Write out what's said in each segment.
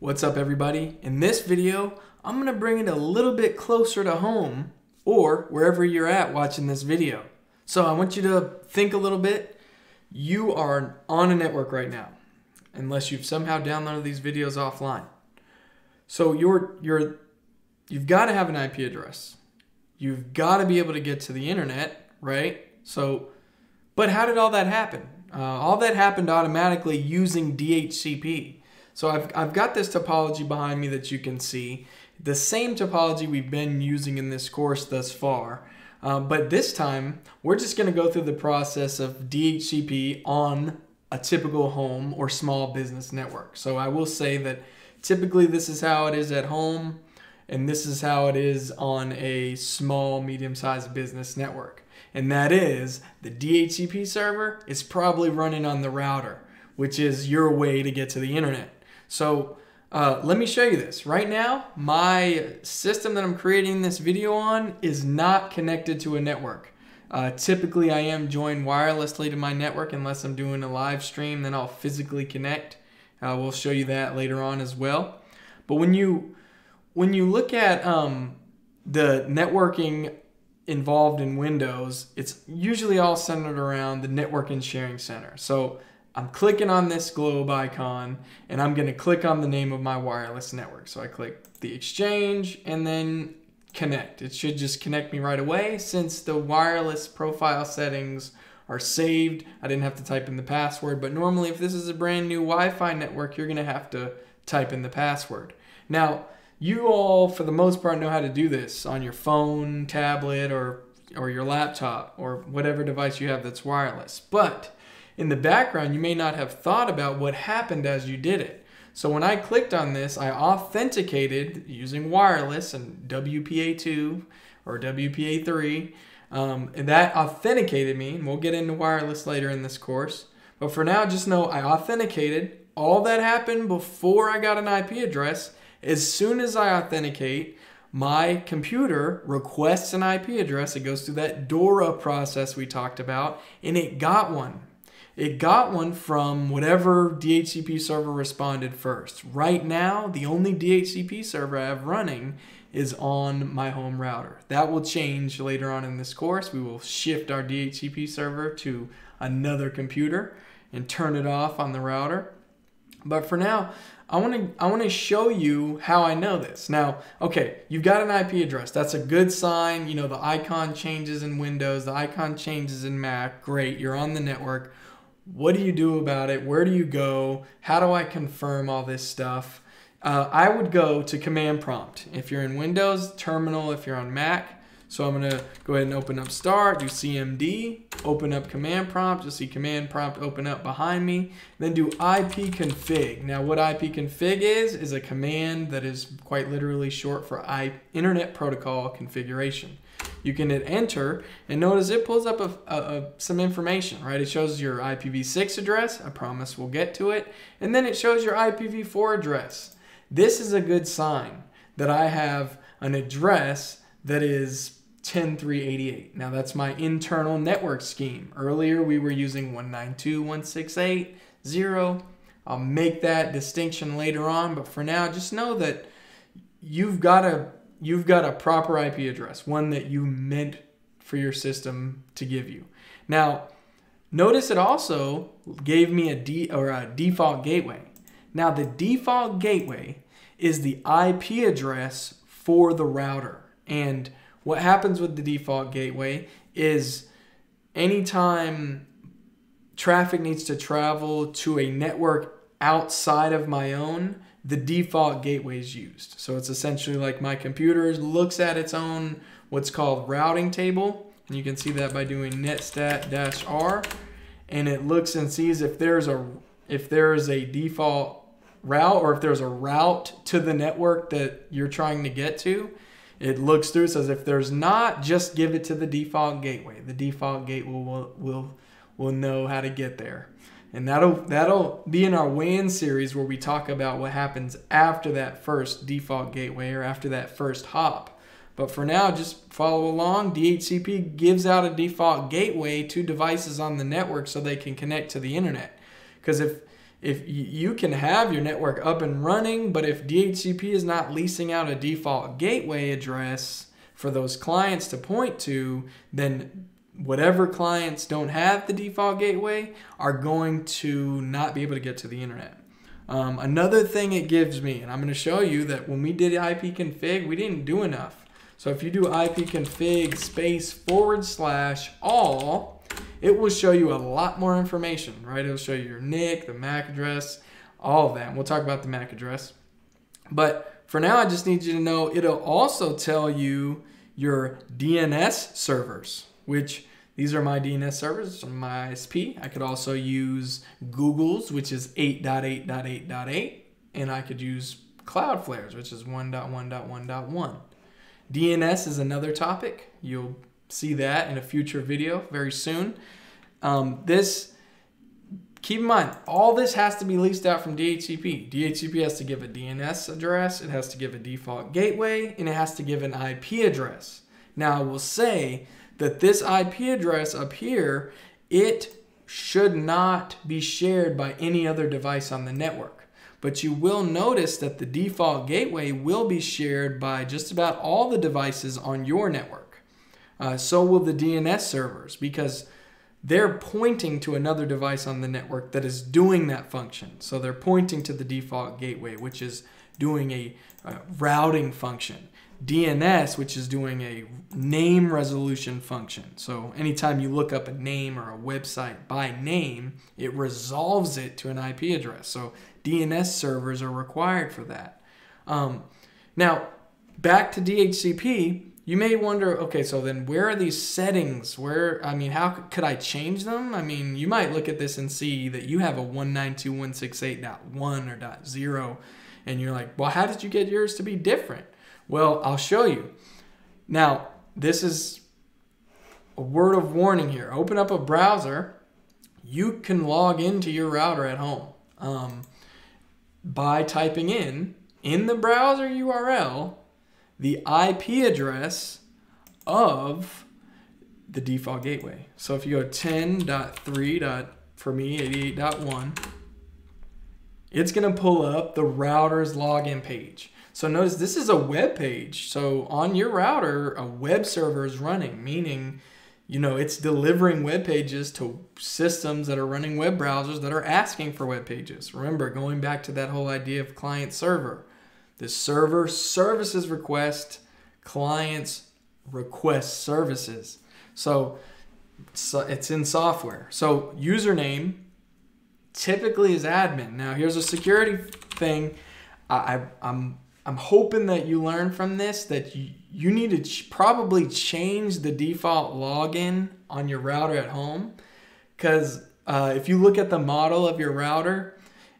What's up everybody? In this video, I'm gonna bring it a little bit closer to home or wherever you're at watching this video. So I want you to think a little bit. You are on a network right now, unless you've somehow downloaded these videos offline. So you're, you're, you've gotta have an IP address. You've gotta be able to get to the internet, right? So, but how did all that happen? Uh, all that happened automatically using DHCP. So I've, I've got this topology behind me that you can see. The same topology we've been using in this course thus far. Uh, but this time, we're just going to go through the process of DHCP on a typical home or small business network. So I will say that typically this is how it is at home, and this is how it is on a small, medium sized business network and that is the DHCP server is probably running on the router, which is your way to get to the internet. So uh, let me show you this. Right now, my system that I'm creating this video on is not connected to a network. Uh, typically, I am joined wirelessly to my network unless I'm doing a live stream, then I'll physically connect. Uh, we'll show you that later on as well. But when you when you look at um, the networking involved in Windows, it's usually all centered around the network and sharing center. So I'm clicking on this globe icon and I'm going to click on the name of my wireless network. So I click the exchange and then connect. It should just connect me right away since the wireless profile settings are saved. I didn't have to type in the password, but normally if this is a brand new Wi-Fi network, you're going to have to type in the password. Now, you all, for the most part, know how to do this on your phone, tablet, or or your laptop, or whatever device you have that's wireless. But in the background, you may not have thought about what happened as you did it. So when I clicked on this, I authenticated using wireless and WPA2 or WPA3. Um, and that authenticated me, and we'll get into wireless later in this course. But for now, just know I authenticated. All that happened before I got an IP address as soon as I authenticate, my computer requests an IP address. It goes through that DORA process we talked about, and it got one. It got one from whatever DHCP server responded first. Right now, the only DHCP server I have running is on my home router. That will change later on in this course. We will shift our DHCP server to another computer and turn it off on the router. But for now, I want to I want to show you how I know this. Now, okay, you've got an IP address. That's a good sign. You know, the icon changes in Windows, the icon changes in Mac. Great, you're on the network. What do you do about it? Where do you go? How do I confirm all this stuff? Uh, I would go to command prompt. If you're in Windows, terminal. If you're on Mac, so I'm gonna go ahead and open up start, do CMD, open up command prompt, you'll see command prompt open up behind me, then do ipconfig. Now what ipconfig is, is a command that is quite literally short for I, Internet Protocol Configuration. You can hit enter and notice it pulls up a, a, a, some information, right? It shows your IPv6 address, I promise we'll get to it, and then it shows your IPv4 address. This is a good sign that I have an address that is 10388. Now that's my internal network scheme. Earlier we were using 192.168.0. I'll make that distinction later on, but for now just know that you've got a you've got a proper IP address, one that you meant for your system to give you. Now, notice it also gave me a D or a default gateway. Now the default gateway is the IP address for the router. And what happens with the default gateway is anytime traffic needs to travel to a network outside of my own, the default gateway is used. So it's essentially like my computer looks at its own what's called routing table. And you can see that by doing netstat-r. And it looks and sees if there's a if there is a default route or if there's a route to the network that you're trying to get to it looks through, says if there's not, just give it to the default gateway. The default gateway will, will, will know how to get there. And that'll that'll be in our WAN series where we talk about what happens after that first default gateway or after that first hop. But for now, just follow along. DHCP gives out a default gateway to devices on the network so they can connect to the internet. Because if if you can have your network up and running, but if DHCP is not leasing out a default gateway address for those clients to point to, then whatever clients don't have the default gateway are going to not be able to get to the internet. Um, another thing it gives me, and I'm going to show you that when we did IP config, we didn't do enough. So if you do IP config space forward slash all, it will show you a lot more information, right? It'll show you your NIC, the MAC address, all of that. And we'll talk about the MAC address. But for now, I just need you to know it'll also tell you your DNS servers, which these are my DNS servers my ISP. I could also use Google's, which is 8.8.8.8, and I could use Cloudflare's, which is 1.1.1.1. DNS is another topic. You'll see that in a future video very soon. Um, this, keep in mind, all this has to be leased out from DHCP. DHCP has to give a DNS address, it has to give a default gateway, and it has to give an IP address. Now, I will say that this IP address up here, it should not be shared by any other device on the network. But you will notice that the default gateway will be shared by just about all the devices on your network. Uh, so will the DNS servers because they're pointing to another device on the network that is doing that function. So they're pointing to the default gateway, which is doing a, a routing function. DNS, which is doing a name resolution function. So anytime you look up a name or a website by name, it resolves it to an IP address. So DNS servers are required for that. Um, now, back to DHCP, you may wonder, okay, so then where are these settings? Where, I mean, how could I change them? I mean, you might look at this and see that you have a 192.168.1 or .0, and you're like, well, how did you get yours to be different? Well, I'll show you. Now, this is a word of warning here. Open up a browser. You can log into your router at home um, by typing in in the browser URL the IP address of the default gateway. So if you go 10.3. for me 88.1, it's going to pull up the router's login page. So notice this is a web page. So on your router, a web server is running, meaning you know it's delivering web pages to systems that are running web browsers that are asking for web pages. Remember, going back to that whole idea of client server. The server services request, clients request services. So, so it's in software. So username typically is admin. Now here's a security thing. I, am I'm, hoping that you learn from this that you, you need to ch- probably change the default login on your router at home because uh, if you look at the model of your router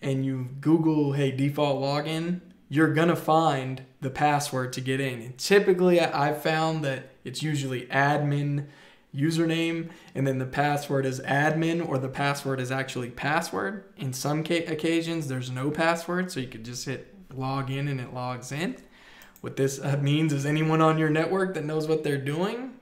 and you Google, hey, default login, you're gonna find the password to get in. And typically, I've found that it's usually admin username and then the password is admin or the password is actually password. In some occasions, there's no password, so you could just hit log in and it logs in. What this uh, means is anyone on your network that knows what they're doing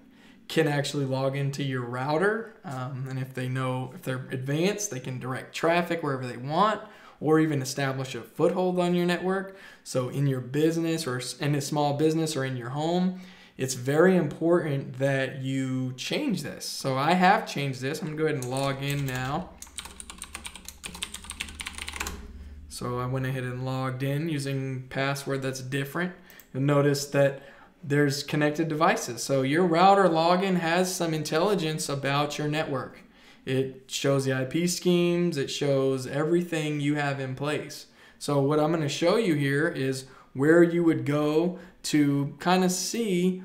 can actually log into your router. Um, and if they know, if they're advanced, they can direct traffic wherever they want or even establish a foothold on your network. So, in your business or in a small business or in your home, it's very important that you change this. So, I have changed this. I'm gonna go ahead and log in now. So, I went ahead and logged in using password that's different. You'll notice that there's connected devices. So, your router login has some intelligence about your network. It shows the IP schemes, it shows everything you have in place. So what I'm going to show you here is where you would go to kind of see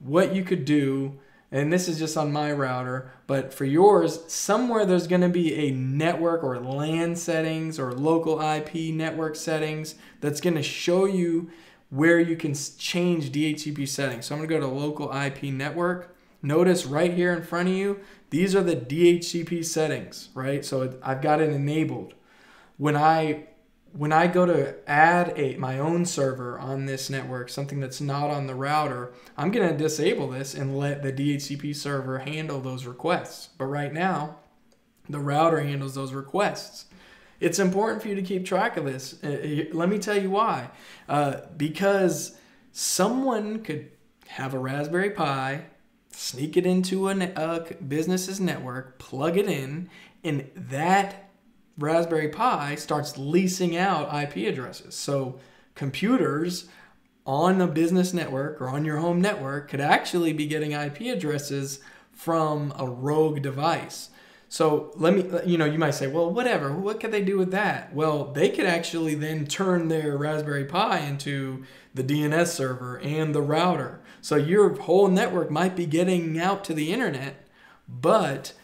what you could do and this is just on my router, but for yours, somewhere there's going to be a network or LAN settings or local IP network settings that's going to show you where you can change DHCP settings. So I'm going to go to local IP network. Notice right here in front of you, these are the DHCP settings, right? So I've got it enabled. When I when I go to add a my own server on this network, something that's not on the router, I'm going to disable this and let the DHCP server handle those requests. But right now, the router handles those requests. It's important for you to keep track of this. Uh, let me tell you why. Uh, because someone could have a Raspberry Pi, sneak it into a, a business's network, plug it in, and that Raspberry Pi starts leasing out IP addresses. So computers on a business network or on your home network could actually be getting IP addresses from a rogue device. So let me, you know, you might say, well, whatever. What could they do with that? Well, they could actually then turn their Raspberry Pi into the DNS server and the router. So your whole network might be getting out to the internet, but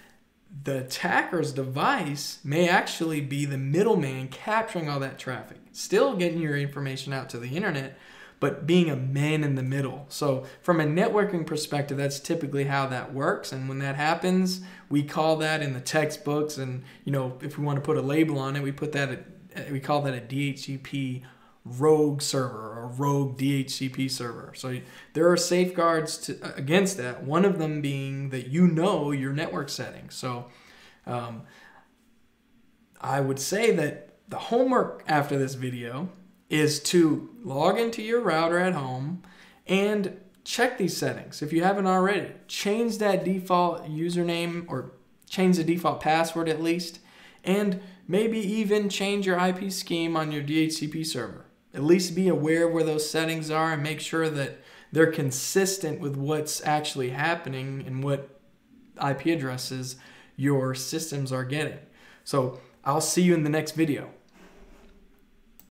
the attacker's device may actually be the middleman capturing all that traffic, still getting your information out to the internet, but being a man in the middle. So, from a networking perspective, that's typically how that works. And when that happens, we call that in the textbooks. And, you know, if we want to put a label on it, we put that, at, we call that a DHCP rogue server or rogue DHCP server. So there are safeguards to, against that. One of them being that you know your network settings. So um, I would say that the homework after this video is to log into your router at home and check these settings if you haven't already. Change that default username or change the default password at least, and maybe even change your IP scheme on your DHCP server. At least be aware of where those settings are and make sure that they're consistent with what's actually happening and what IP addresses your systems are getting. So I'll see you in the next video.